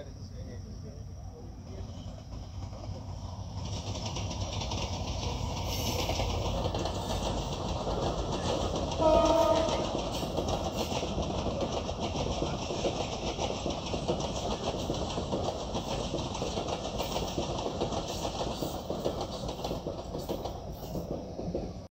that is